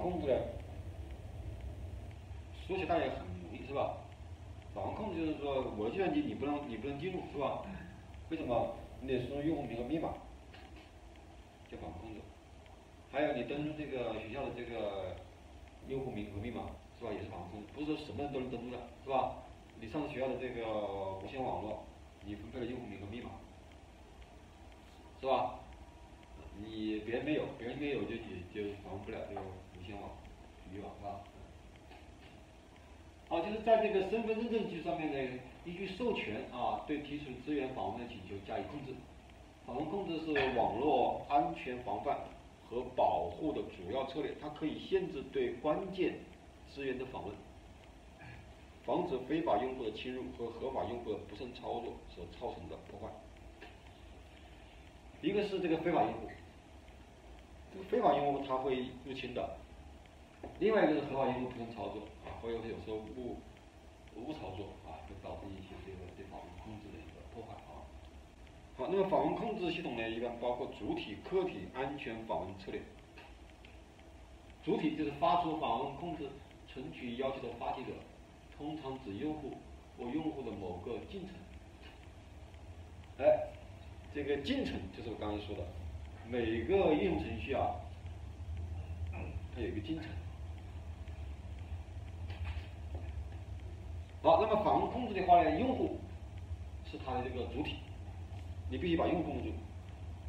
控制呢？说起大家很容易是吧？访问控就是说，我的计算机你不能你不能进入是吧？为什么？你得输入用户名和密码，叫访问控制。还有你登录这个学校的这个用户名和密码是吧？也是访问控制，不是说什么人都能登录的是吧？你上学校的这个无线网络，你分配了用户名和密码，是吧？你别人没有，别人没有就你就访问不了这个无线网、局域网，是吧？好，就是在这个身份认证器上面呢，依据授权啊，对提出资源访问的请求加以控制。访问控制是网络安全防范和保护的主要策略，它可以限制对关键资源的访问，防止非法用户的侵入和合法用户的不慎操作所造成的破坏。一个是这个非法用户，这个非法用户他会入侵的。另外一个是合法用户不慎操作啊，会有有时候误误操作啊，会导致一些这个对访问控制的一个破坏啊。好，那么访问控制系统呢，一般包括主体、客体安全访问策略。主体就是发出访问控制存取要求的发起者，通常指用户或用户的某个进程。哎，这个进程就是我刚才说的，每个应用程序啊，它有一个进程。好，那么访问控制的话呢，用户是它的这个主体，你必须把用户控制住。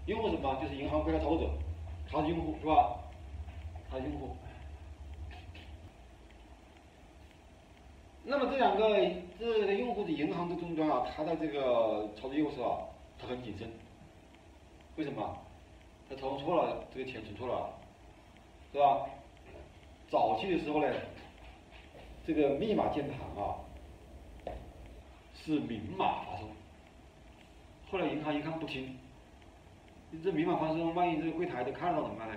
用户什么？就是银行柜台操作者，他是用户是吧？他是用户。那么这两个这个用户的银行的终端啊，它的这个操作业务时候啊，它很谨慎。为什么？他操作错了，这个钱存错了，是吧？早期的时候呢，这个密码键盘啊。是明码。发送，后来银行一看不听，你这明码发送，万一这个柜台都看到怎么办呢？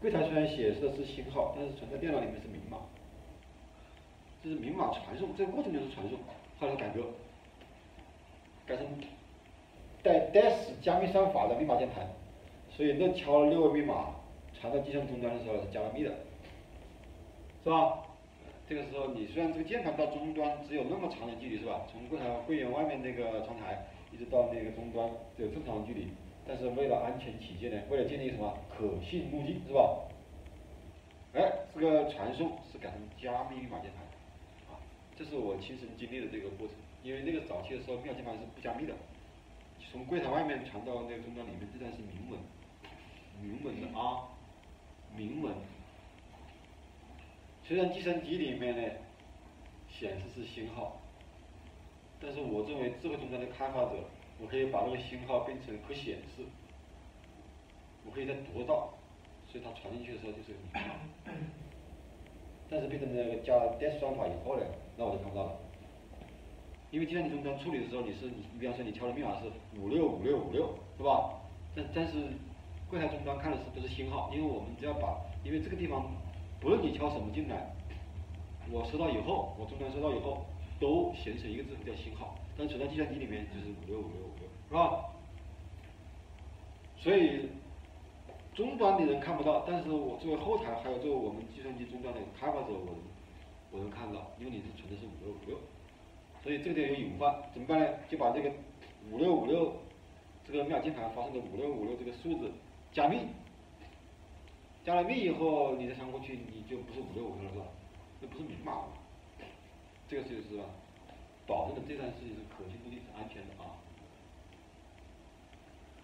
柜台虽然显示的是星号，但是存在电脑里面是明码，这是明码传送，这个过程就是传送，后来改革，改成带 DES 加密算法的密码键盘，所以那敲了六位密码传到计算终端的时候是加了密的，是吧？这个时候，你虽然这个键盘到终端只有那么长的距离，是吧？从柜台柜员外面那个窗台一直到那个终端只有这么长的距离，但是为了安全起见呢，为了建立什么可信路径，是吧？哎，这个传送是改成加密密码键盘，啊，这是我亲身经历的这个过程。因为那个早期的时候，密码键盘是不加密的，从柜台外面传到那个终端里面，这段是明文，明文的啊，明文。虽然计算机里面呢显示是星号，但是我作为智慧终端的开发者，我可以把那个星号变成可显示，我可以再读得到，所以它传进去的时候就是明码。但是变成那个加 DES 算法以后呢，那我就看不到了，因为计算机终端处理的时候，你是你比方说你敲的密码是五六五六五六，是吧？但但是柜台终端看的是都是星号，因为我们只要把，因为这个地方。不论你敲什么进来，我收到以后，我终端收到以后，都显示一个字叫星号，但存在计算机里面就是五六五六五六，是吧？所以终端的人看不到，但是我作为后台，还有作为我们计算机终端的开发者，我能我能看到，因为你是存的是五六五六，所以这个地方有隐患，怎么办呢？就把这个五六五六这个密码键盘发生的五六五六这个数字加密。加了密以后，你再传过去，你就不是五六五了，是吧？那不是明码了。这个事情是吧，保证的这段事情是可信度的、是安全的啊。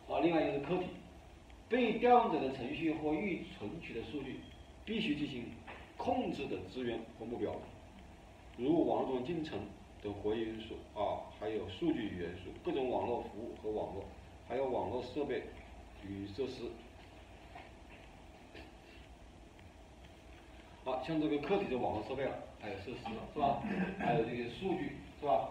好，另外就是客体，被调用者的程序或预存取的数据，必须进行控制的资源和目标，如网络中进程等活跃因素啊，还有数据元素、各种网络服务和网络，还有网络设备与设施。像这个客体的网络设备了，还有设施了，是吧？还有这些数据，是吧？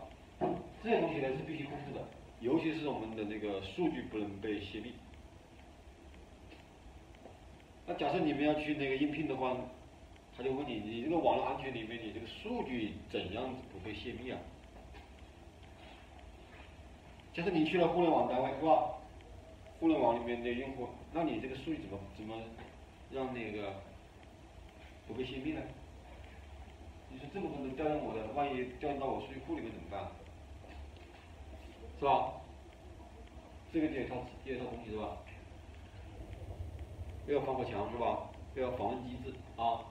这些东西呢是必须控制的，尤其是我们的那个数据不能被泄密。那假设你们要去那个应聘的话，他就问你，你这个网络安全里面，你这个数据怎样不被泄密啊？假设你去了互联网单位，是吧？互联网里面的用户，那你这个数据怎么怎么让那个？不被泄密呢？你说这么多人调用我的，万一调用到我数据库里面怎么办？是吧？这个第二套第二套东西是吧？又要防火墙是吧？又要访问机制啊，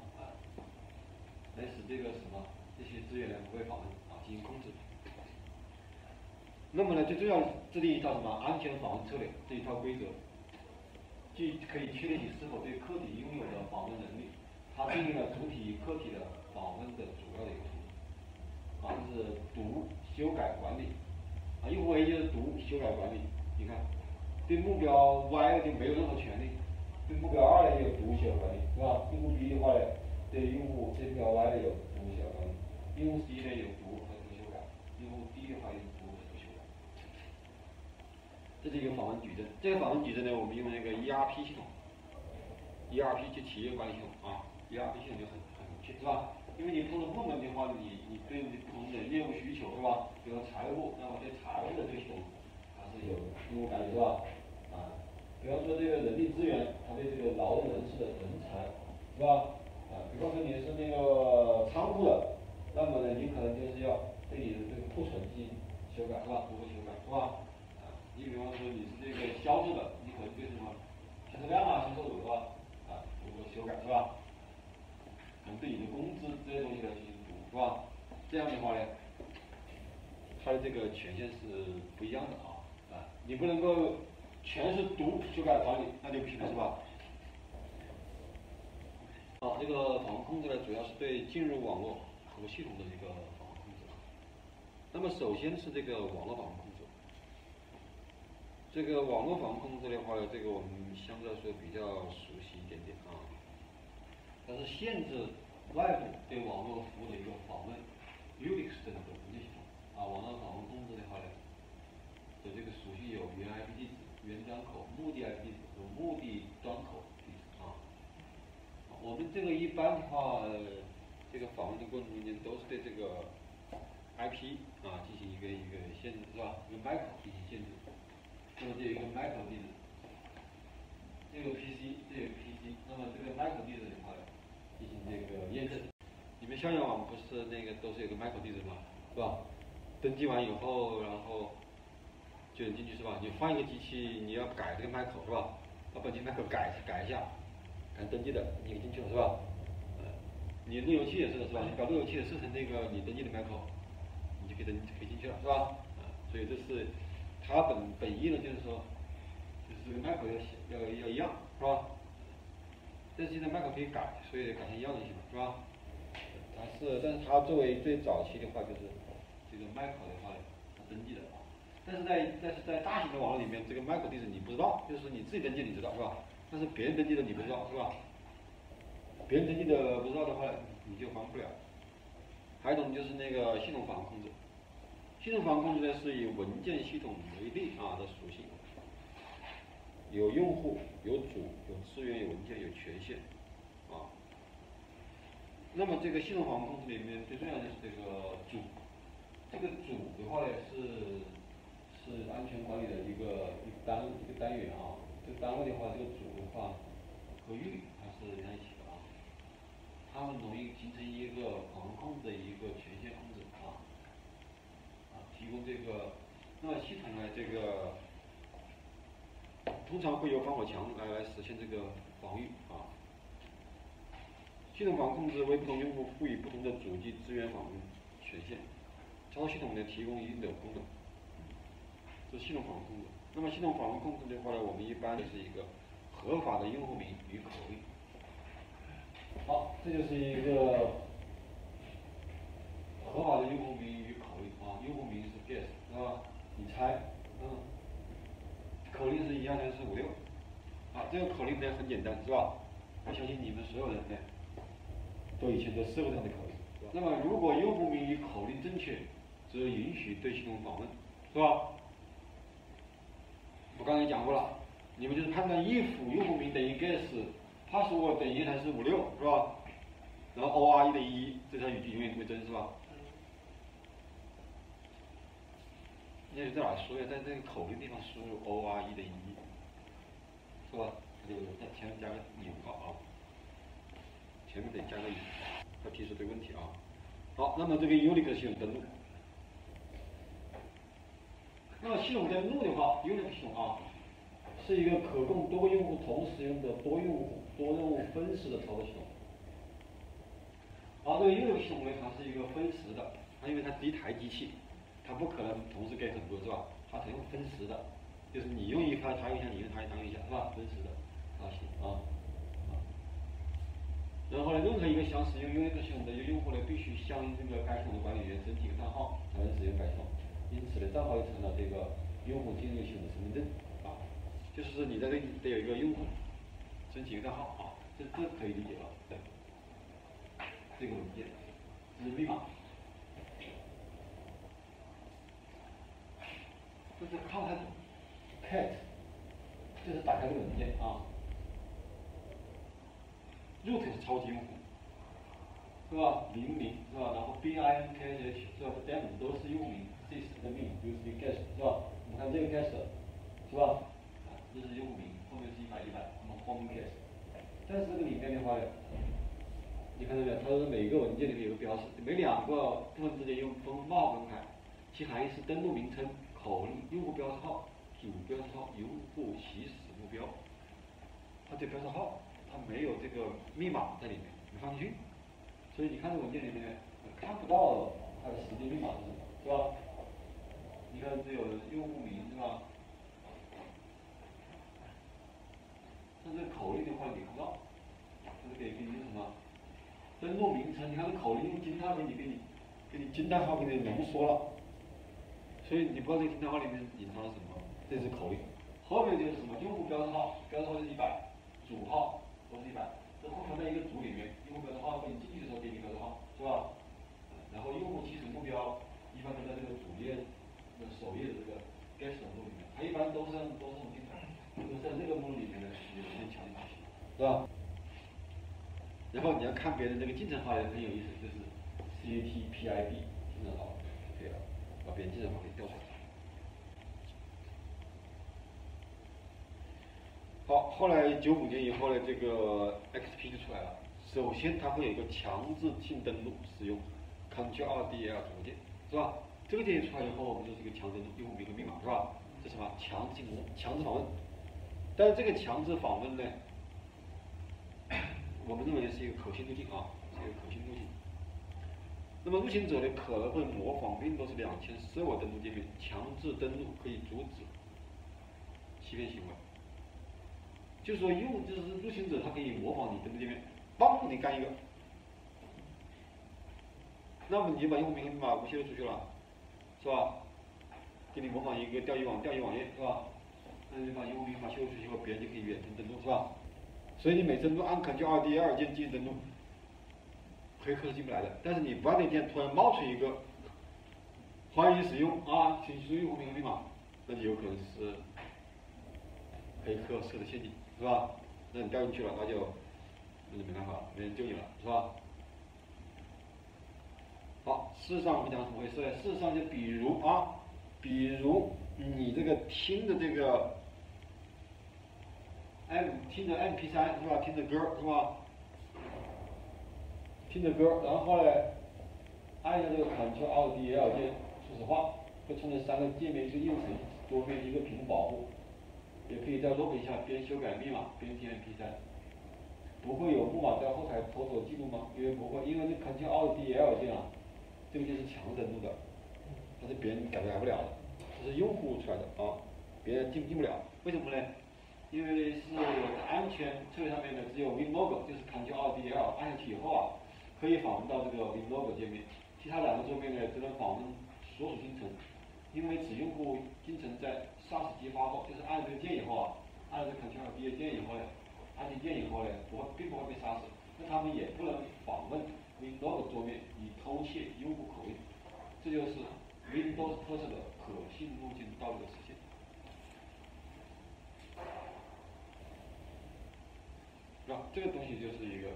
来使这个什么这些资源呢不会访问啊进行控制。那么呢，最重要制定一套什么安全访问策略这一套规则，既可以确定你是否对客体拥有的访问能力，它定义了主体客体的访问的主要的一个途径，啊，就是读、修改、管理，啊，用户 A 就是读、修改、管理，你看，对目标 Y 就没有任何权利。对目标二呢有读写管理，是吧？用户 B 的话呢，对用户这条 Y 呢有读写管理，用户 C 呢有读和读修改，用户 D 的话有读和读修改。这是一个访问矩阵，这个访问矩阵呢，我们用那个 ERP 系统，ERP 就企业管理系统啊，ERP 系统就很很明确，是吧？因为你不同部门的话，你你对你不同的业务需求，是吧？比如财务，那么对财务的这个系统还是有业务管理，是吧？啊比方说这个人力资源，他对这个劳动人事的人才，是吧？啊，比方说你是那个仓库的，那么呢，你可能就是要对你的这个库存进行修改，是吧？如何修改，是吧？啊，你比方说你是这个销售的，你可能对什么销售量啊、销售额啊，啊，如何修改，是吧？对你的工资这些东西来进行读，是吧？这样的话呢，它的这个权限是不一样的啊，啊，你不能够。全是读修改管理，那就不行了，是吧？好，这个访问控制呢，主要是对进入网络和系统的一个访问控制。那么首先是这个网络访问控制。这个网络访问控制的话呢，这个我们相对来说比较熟悉一点点。它是限制外部对网络服务的一个访问，Unix 这个文件系统啊，网络访问控制的话呢，的这个属性有原 IP 地址。原端口、目的 IP 地址和目的端口啊。我们这个一般的话，这个访问的过程中间都是对这个 IP 啊进行一个一个限制，是吧？一个 MAC 进行限制。那么这有一个 MAC 地址，这个 PC，这个 PC。那么这个 MAC 地址，验证。你们校园网不是那个都是有个 MAC 地址吗？是吧？登记完以后，然后。就能进去是吧？你换一个机器，你要改这个麦口是吧？把本机麦口改改一下，改登记的，你就进去了是吧？呃，你路由器也是的是吧？你把路由器设成那个你登记的麦口，你就可以登可以进去了是吧？啊，所以这是它本本意呢，就是说，就是这个麦口要要要一样是吧？但是现在麦口可以改，所以改成一样就行了是吧？它是，但是它作为最早期的话，就是这个麦口的话，它登记的啊。但是在但是在大型的网络里面，这个 MAC 地址你不知道，就是你自己登记你知道是吧？但是别人登记的你不知道是吧？别人登记的不知道的话，你就还不了。还有一种就是那个系统访控制，系统访控制呢是以文件系统为例啊的属性，有用户、有组、有资源、有文件、有权限啊。那么这个系统访问控制里面最重要的是这个组，这个组的话呢是。是安全管理的一个一单一个单元啊，这个单位的话，这个组的话和域它是连在一起的啊，它们容易形成一个防控的一个权限控制啊，啊，提供这个，那么系统呢这个通常会有防火墙来来实现这个防御啊，系统防控制为不同用户赋予不同的主机资源访问权限，操作系统呢提供一定的功能。是系统访问控制。那么系统访问控制的话呢，我们一般就是一个合法的用户名与口令。好，这就是一个合法的用户名与口令啊。用户名是 guess，是吧？你猜，嗯。口令是一二三四五六。啊，这个口令呢很简单，是吧？我相信你们所有人呢，都以前都试过这样的口令。那么如果用户名与口令正确，则允许对系统访问，是吧？我刚才讲过了，你们就是判断 if 用户名等于 guess，password 等于一三四五六，是吧？然后 ORE 等于一，这条语句永远为真，是吧？那在哪输呀？在这个口令地方输入 ORE 的一，是吧？它就在前面加个引号啊，前面得加个引，它提出这个问题啊。好，那么这个 Unix 系统登录，那么系统登录的话，Unix 系统啊，是一个可供多个用户同时用的多用户多任务分时的操作系统。而这个 Unix 系统呢，它是一个分时的，它因为它是一台机器，它不可能同时给很多是吧？它采用分时的，就是你用一块，它用一下，你用它，它用一下，是吧？分时的啊行啊啊。然后呢，任何一个想使用 Unix 系统的用户呢，必须向这个该系统的管理员申请一个账号，才能使用该系统。因此呢，账号就成了这个用户进入系统的身份证啊。就是说，你在这得有一个用户申请一个账号啊，这这可以理解吧？对。这个文件这是密码，这是靠它 cat，这是打开这个文件啊。root 是超级用户，是吧？零零是吧？然后 b i n k h 是吧？dem 都是用户名，this 的命 use the guest 是吧？我们看这个 guest 是吧？这是用户名，后面是一百一百，我们 home guest。但是这个里面的话，你看到没有？它是每个文件里面有个标识，每两个部分之间用分冒分开，其含义是登录名称、口令、用户标识号、主标识号、用户起始目标，它这标识号。它没有这个密码在里面，没放进去，所以你看这文件里面看不到它的实际密码是什么，是吧？你看这有用户名是吧？但是口令的话你看不到，这是给给你什么？登录名称，你看这口令用惊叹给你给你给你惊叹号给你浓缩了，所以你不知道这个惊叹号里面隐藏了什么，这是口令。后面就是什么用户标识号，标识号是一百，主号。都是一百，这后面在一个组里面，用户标识号你进去的时候给你标识号，是吧？然后用户起始目标一般都在这个主页的首页的这个 guest 目录里面，它一般都是都是这种，都是在这个目录里面的有时间强调一些，是吧？然后你要看别人这个进程号也很有意思，就是 catpib 进程号，把别人进程号给调出来。好，后来九五年以后呢，这个 XP 就出来了。首先，它会有一个强制性登录，使用 Ctrl+RDL 组件，是吧？这个建议出来以后，我们就是一个强制用户名和密码，是吧？这什么？强制性强制访问。但是这个强制访问呢，我们认为是一个可信路径啊，是一个可信路径。那么入侵者呢，可能会模仿 Windows 两千十二登录界面，强制登录可以阻止欺骗行为。就是说，用就是入侵者，他可以模仿你登录界面，帮你干一个，那么你就把用户名密码不泄露出去了，是吧？给你模仿一个钓鱼网钓鱼网页，是吧？那你把用户名密码泄露出去以后，别人就可以远程登录，是吧？所以你每登录按 Ctrl+Alt+Del 键进行登录，黑客是进不来的。但是你不按那键突然冒出一个，欢迎使用啊，请输入用户名和密码，那就有可能是黑客设的陷阱。是吧？那你掉进去了，那就那就没办法了，没人救你了，是吧？好，事实上我们讲怎么回事呢？事实上就比如啊，比如你这个听的这个 M 听的 M P 三是吧？听的歌是吧？听的歌，然后呢，按一下这个 Ctrl Alt D L 键，初始化，会出现三个界面：一个应用程序桌面，一个屏幕保护。也可以在 log 一下，边修改密码边听 MP3，不会有木马在后台操作记录吗？因为不会，因为这 Ctrl Alt D L 键啊，这个键是强登录的，它是别人改都改不了的，这是用户出来的啊，别人进进不了，为什么呢？因为是安全策略上面的只有 WinLog，就是 Ctrl Alt D L 按下去以后啊，可以访问到这个 WinLog 界面，其他两个桌面呢只能访问所属进程。因为此用户进程在 SARS 激发后，就是按这个键以后啊，按这个 Ctrl B 键以后呢，按进键以后呢，不会并不会被杀死，那他们也不能访问 Windows 桌面以偷窃用户口令，这就是 Windows 特色的可信路径道路的实现。是吧？这个东西就是一个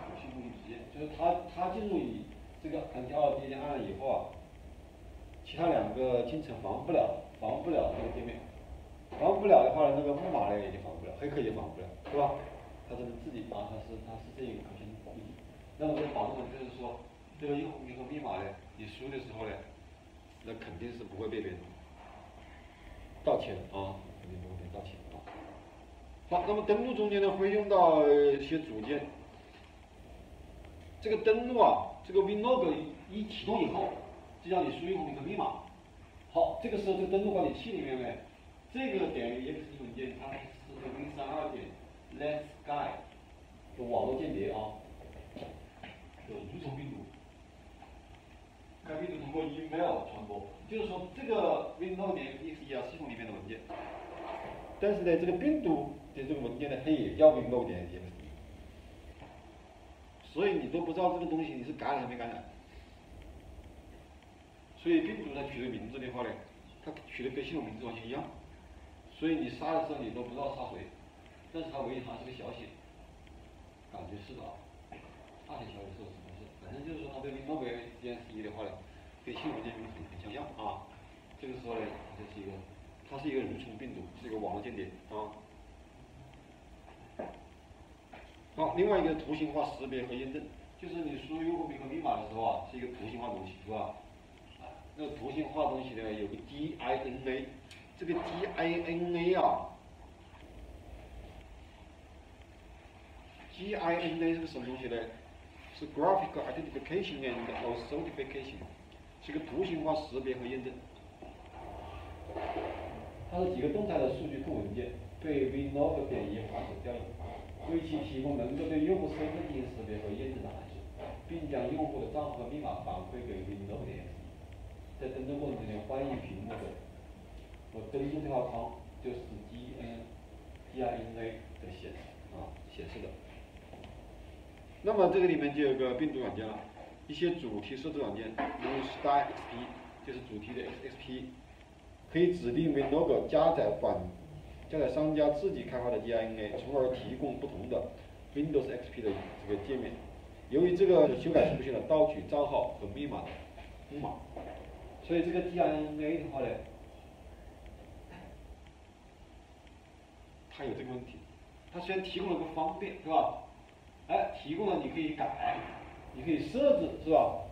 可信路径实现，就是他他进入以这个 Ctrl 第一键按了以后啊。其他两个进程防不了，防不了这个界面，防不了的话呢，那个木马呢也就防不了，黑客也防不了，是吧？他只能自己啊，他是他是这一个可信路径。那么这保证的就是说，这个用户名和密码呢，你输的时候呢，那肯定是不会被别人盗窃的啊，肯定不会被盗窃啊。好，那么登录中间呢会用到一些组件。这个登录啊，这个 WinLog 一启动以后，就让你输用户名和密码。好，这个时候这个登录管理器里面呢，这个点 exe 文件它是这个 Win32 点 Let's Guide 的网络间谍啊。有蠕虫病毒，该病毒通过 email 传播，就是说这个 Windows 点 exe 啊系统里面的文件，但是呢，这个病毒的这个文件呢，它也叫 Windows 点 exe，所以你都不知道这个东西你是感染还是没感染，所以病毒它取的名字的话呢，它取的跟系统名字完全一样，所以你杀的时候你都不知道杀谁，但是它唯一它是个小写，感觉是的啊。大写小写是什么事？反正就是说，它跟 Windows 点 exe 的话呢，跟系统文件名很很相像啊。这个时候呢，它就是一个，它是一个蠕虫病毒，是一个网络间谍啊。另外一个图形化识别和验证，就是你输入用户名和密码的时候啊，是一个图形化东西，是吧？那个图形化东西呢，有个 DINA，这个 DINA 啊，GINA 是个什么东西呢？是 graphical identification and authentication，是个图形化识别和验证。它是几个动态的数据库文件，对 WinLog 点一繁手调用，为其提供能够对用户身份进行识别和验证的函数，并将用户的账号和密码反馈给 WinLog 点。在登录过程中，欢迎屏幕的我登录对话框就是 D N D I N A 的显示啊显示的。那么这个里面就有个病毒软件了，一些主题设置软件，比如 StyleXP 就是主题的 XP，可以指定义 Logo 加载管加载商家自己开发的 DNA，从而提供不同的 Windows XP 的这个界面。由于这个修改出现了盗取账号和密码的密码，所以这个 DNA 的话呢，它有这个问题。它虽然提供了个方便，是吧？哎，提供了你可以改，你可以设置，是吧？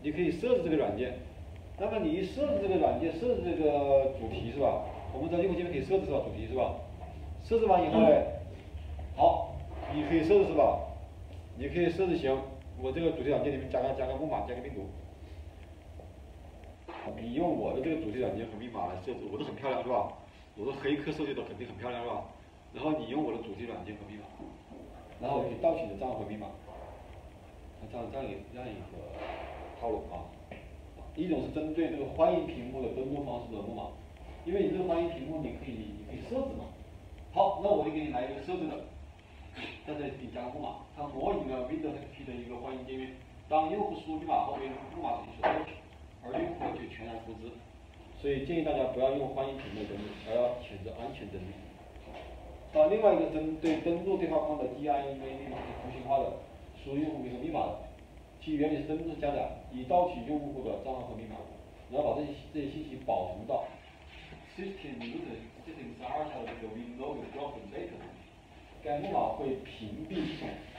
你可以设置这个软件。那么你一设置这个软件，设置这个主题，是吧？我们在用户界面可以设置是吧？主题是吧？设置完以后呢，好，你可以设置是吧？你可以设置行，我这个主题软件里面加个加个木马，加个病毒。你用我的这个主题软件和密码来设置，我都很漂亮，是吧？我的黑客设计的肯定很漂亮，是吧？然后你用我的主题软件和密码。然后可以盗取你的账号和密码，这样这样一这样一个套路啊。一种是针对这个欢迎屏幕的登录方式的木马，因为你这个欢迎屏幕你可以你可以设置嘛。好，那我就给你来一个设置的，在这里你加个木马，它模拟了 Windows XP 的一个欢迎界面。当用户输入密码后，被木马程序所获取，而用户就全然复制。所以建议大家不要用欢迎屏幕登录，而要选择安全登录。啊，另外一个针对登录对话框的 DINA 密码是图形化的，输入用户名和密码的，其原理是登录加载，以盗取用户的账号和密码，然后把这些这些信息保存到 System User Settings 二下的这个 Windows Drop Data 该木马会屏蔽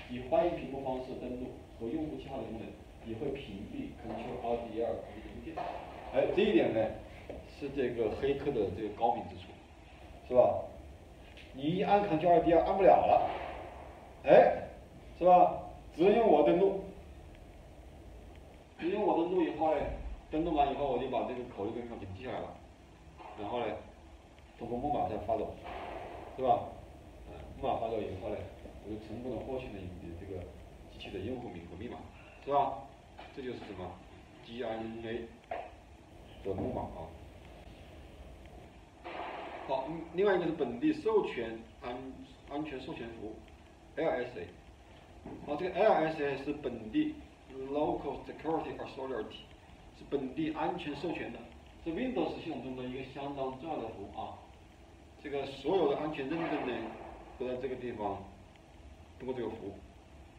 以欢迎屏幕方式登录和用户切换的功能，也会屏蔽 Ctrl Alt L 这些键。哎，这一点呢，是这个黑客的这个高明之处，是吧？你一按 Ctrl 二 D 二按不了了，哎，是吧？只能用我登录，只用我登录以后呢，登录完以后我就把这个口令跟密码给记下来了，然后呢，通过木马再发走，是吧？木马发走以后呢，我就成功的获取了你的这个机器的用户名和密码，是吧？这就是什么 gia 的木马啊。好，另外一个是本地授权安安全授权服务，LSA。好，这个 LSA 是本地 Local Security Authority，是本地安全授权的，是 Windows 系统中的一个相当重要的服务啊。这个所有的安全认证呢，都在这个地方通过这个服务。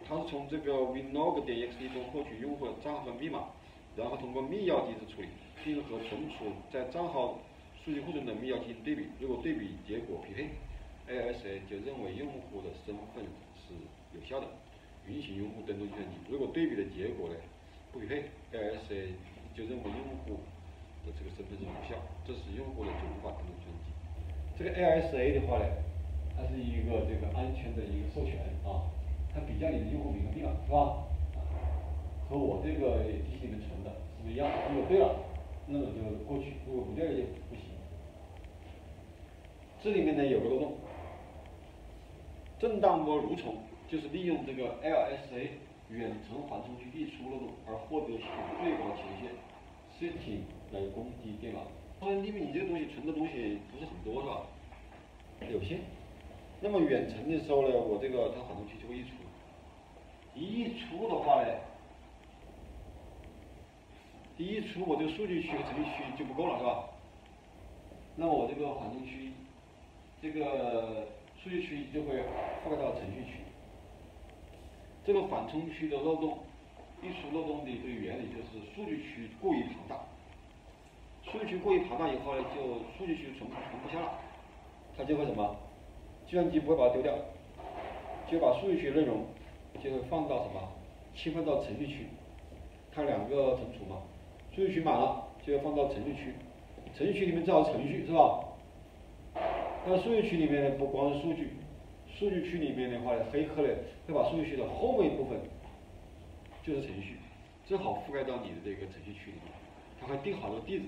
它是从这个 WinLog 点 exe 中获取用户的账号和密码，然后通过密钥机制处理，并和存储在账号。数据库中的密钥进行对比，如果对比结果匹配，ASA 就认为用户的身份是有效的，允许用户登录计算机。如果对比的结果呢不匹配，ASA 就认为用户这个身份证无效，这使用户呢就无法登录计算机。这个 LSA 的话呢，它是一个这个安全的一个授权啊，它比较你的用户名和密码是吧？和我这个机器里面存的是不是一样？如果对了，那么就过去；如果不对了就不行。这里面呢有个漏洞，震荡波蠕虫就是利用这个 LSA 远程缓冲区溢出漏洞而获得系统最高权限申请来攻击电脑。说因为你这个东西存的东西不是很多是吧？有限。那么远程的时候呢，我这个它缓冲区就会溢出，一溢出的话呢，一溢出我这个数据区和程序区就不够了是吧？那么我这个缓冲区。这个数据区就会覆盖到程序区。这个缓冲区的漏洞，溢出漏洞的这个原理就是数据区过于庞大。数据区过于庞大以后呢，就数据区存存不下了，它就会什么？计算机不会把它丢掉，就把数据区内容就会放到什么？切换到程序区。它两个存储嘛，数据区满了就要放到程序区，程序区里面造程序是吧？那数据区里面呢，不光是数据，数据区里面的话呢，黑客呢会把数据区的后面一部分，就是程序，正好覆盖到你的这个程序区里面，它会定好了地址，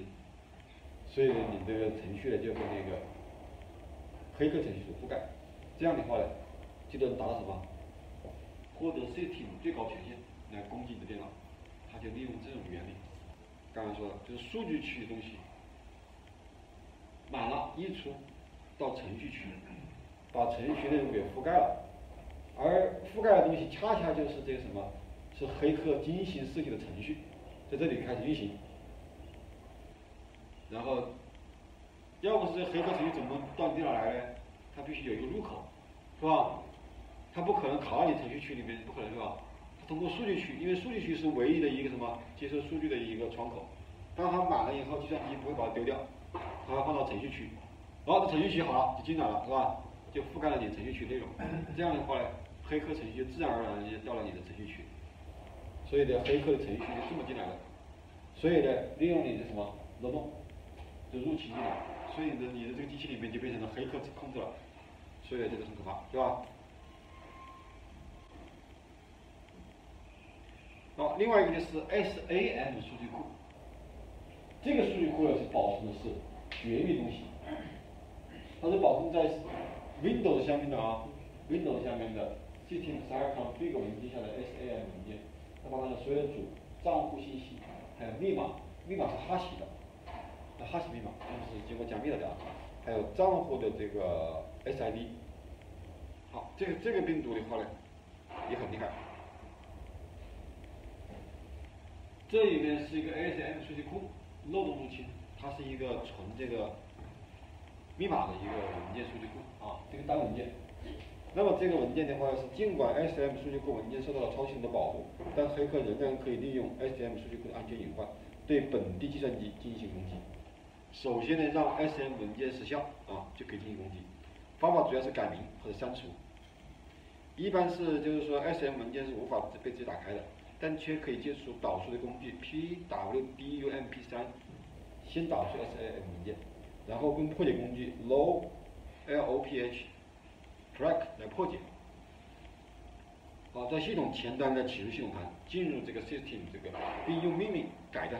所以，你这个程序呢就被那个黑客程序所覆盖，这样的话呢，就能达到什么？获得 setting 最高权限来攻击你的电脑，它就利用这种原理，刚刚说的就是数据区的东西满了溢出。到程序区，把程序内容给覆盖了，而覆盖的东西恰恰就是这个什么，是黑客精心设计的程序，在这里开始运行，然后，要不是黑客程序怎么到你电脑来呢？它必须有一个入口，是吧？它不可能卡到你程序区里面，不可能是吧？它通过数据区，因为数据区是唯一的一个什么接收数据的一个窗口，当它满了以后，计算机不会把它丢掉，它会放到程序区。好，这程序区好了，就进来了，是吧？就覆盖了你程序区内容。这样的话呢，黑客程序自然而然就到了你的程序区。所以呢，黑客的程序就这么进来了。所以呢，利用你的什么漏洞，就入侵进来。所以你的，你的这个机器里面就变成了黑客控制了。所以这个很可怕，对吧？好，另外一个就是 SAM 数据库。这个数据库呢是保存的是绝密东西。它是保存在 Windows 下面的啊，Windows 下面的 System Config 文件下的 SAM 文件，它把它的所有的主账户信息，还有密码，密码是哈希的，那哈希密码，那是经过加密了的啊，还有账户的这个 SID。好，这个这个病毒的话呢，也很厉害。这里面是一个 ASM 数据库漏洞入侵，它是一个纯这个。密码的一个文件数据库啊，这个单文件。那么这个文件的话是，尽管 SM 数据库文件受到了超系统的保护，但黑客仍然可以利用 SM 数据库的安全隐患，对本地计算机进行攻击。首先呢，让 SM 文件失效啊，就可以进行攻击。方法主要是改名或者删除。一般是就是说 SM 文件是无法被自己打开的，但却可以借助导出的工具 PWDUMP3 先导出 SM 文件。然后用破解工具 L O L O P H crack 来破解。好，在系统前端的启动系统盘，进入这个 system 这个，并用命令改掉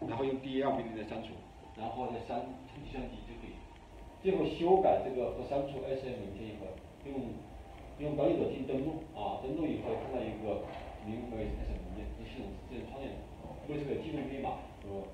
它，然后用 D L 命令来删除，然后再删计算机就可以。最后修改这个和删除 SM 文件以后，用用管理者进行登录啊，登录以后看到一个名为 SM 文件，这系统是自己创建的，为这个记录密码和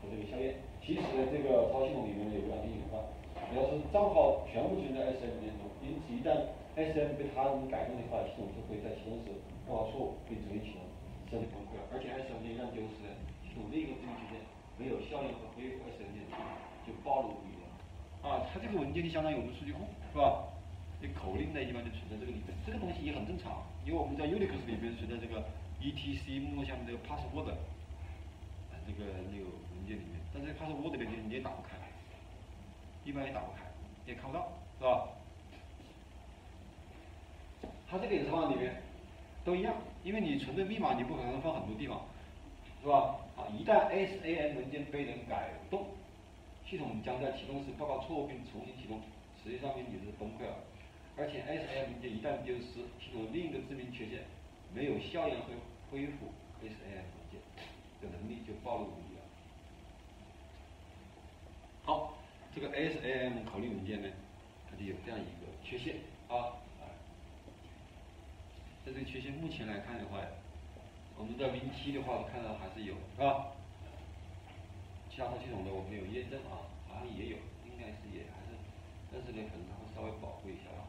和这个校验。其实，这个操系统里面有个安全隐患，主要是账号全部存在 SM 文件中，因此一旦 SM 被他人改动的话，系统就会在启动时报错，并直接启动，彻底崩溃。而且 SM 文件一旦丢失呢，系统另一个证据件没有效应和恢复 SM 文件就暴露无遗了。啊，它这个文件就相当于我们数据库，是吧？这口令呢，一般就存在这个里面，这个东西也很正常，因为我们在 Unix 里面存在这个 etc 目录下面这个 password，这个那个文件里面。但是 password 里面你也打不开，一般也打不开，也看不到，是吧？它这个也是放在里面，都一样，因为你存的密码你不可能放很多地方，是吧？啊，一旦 SAM 文件被人改动，系统将在启动时报告错误并重新启动，实际上面也是崩溃了。而且 SAM 文件一旦丢失，系统另一个致命缺陷，没有效验恢恢复 SAM 文件的能力就暴露无遗了。好，这个 SAM 考虑文件呢，它就有这样一个缺陷啊。在这个缺陷目前来看的话，我们的明梯的话我看到还是有，是吧？其他系统的我没有验证啊，好像也有，应该是也还是，但是呢可能它会稍微保护一下啊。